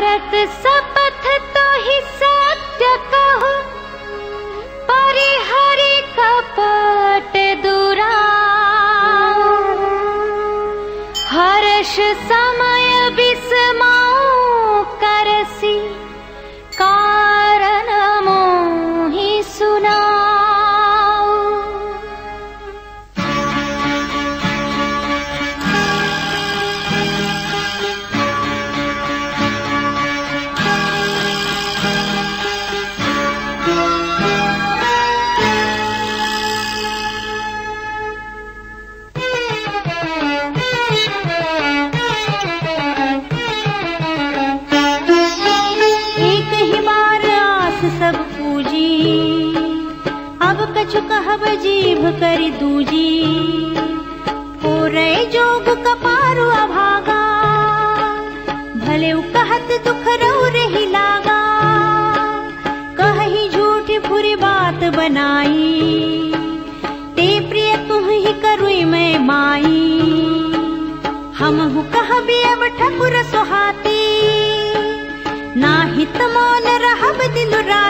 भरत सपथ तो ही सत्य कहो परिहरि कपट दुरा हर्ष कहब जीभ कर दूजी हो रहे जोग कपारु अभागा भले उ कहत दुख रो रही लागा कही झूठ फुरी बात बनाई ते प्रिय तुम ही करुई मैं माई हम हु कह भी अब ठकुर सुहाती ना हित मौन रहब दिन रात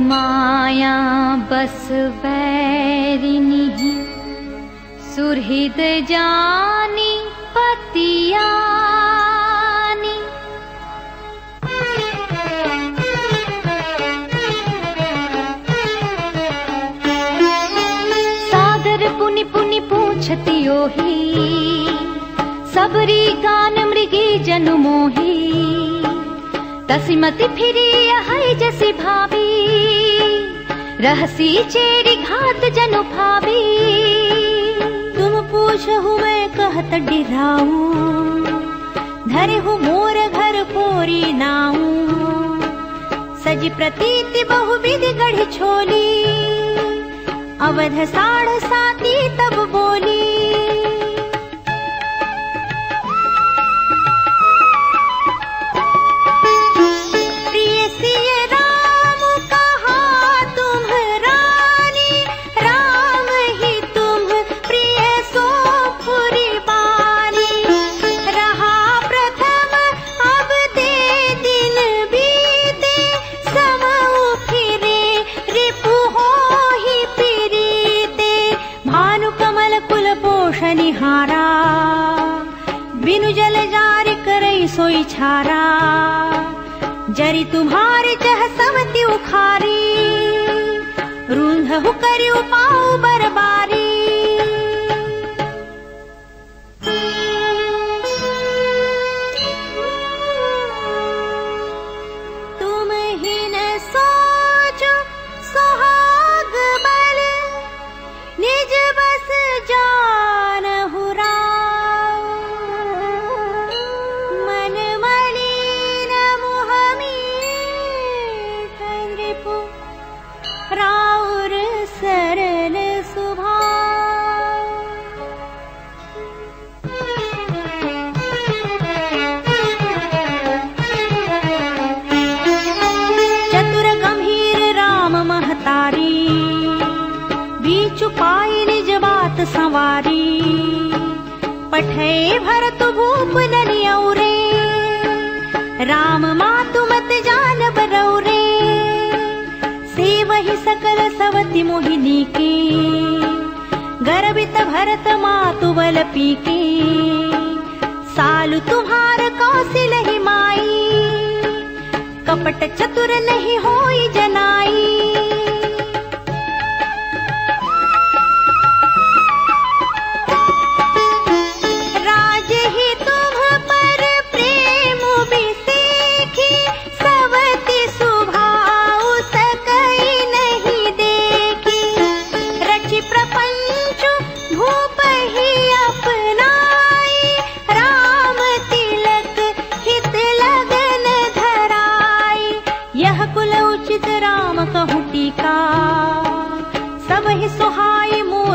माया बस वैरि सुरहिद जानी पतियानी सागर पुनि पुनि ओही सबरी कान मृगी जनमोहि तसिमति फिरी यहै जसि भाभी रहसी चेरी घात जनु भाभी तुम पूछ पूछहु मैं कहत डिराऊ धरहु मोर घर पोरी नाऊ सज प्रतीति बहु विधि गढ़ छोली अवध साढ़ साती तब बोली कोई छारा जरी तुम्हार जह समति उखारी रूंध हुकरी उपाऊ बरबारी तारी बीच पाई निज बात संवारी पठे भरत भूप ननियऊ राम मातु मत जान बरऊ सेवहि सकल सवती मोहिनी के गर्वित भरत मातु बल पीके के सालु तुम्हार कौशिल ही माई कपट चतुर नहीं हो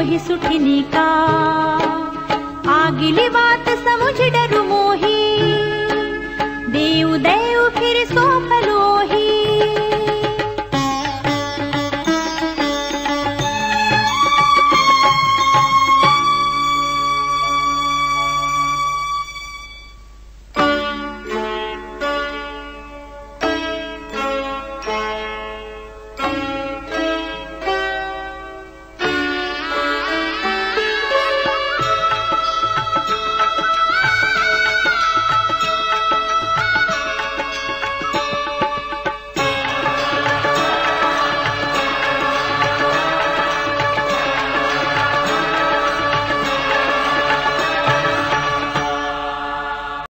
मोहि सुठिनी का आगिली बात समझ डरु मोहि देव देव फिर सो फलो